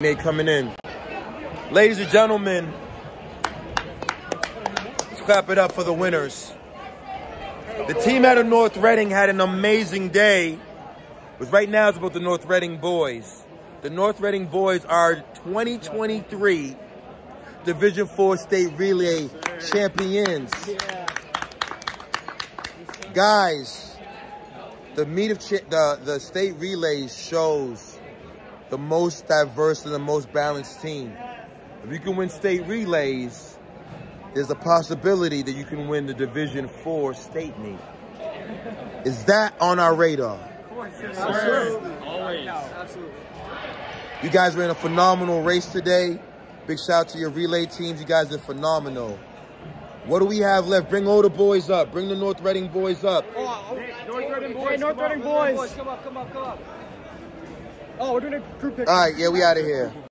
Nate coming in. Ladies and gentlemen, let's clap it up for the winners. The team out of North Reading had an amazing day. But right now it's about the North Reading boys. The North Reading boys are 2023 Division 4 State Relay champions. Guys, the meet of the, the state relays shows the most diverse and the most balanced team. If you can win state relays, there's a possibility that you can win the Division Four state meet. Is that on our radar? Of course, yes, Absolutely. Always. Absolutely. You guys were in a phenomenal race today. Big shout out to your relay teams. You guys are phenomenal. What do we have left? Bring all the boys up. Bring the North Reading boys up. Oh, oh, North Reading boys. Hey, North Reading boys. Come up, come up, come up. Oh, we're doing a group picture. All right, yeah, we out of here.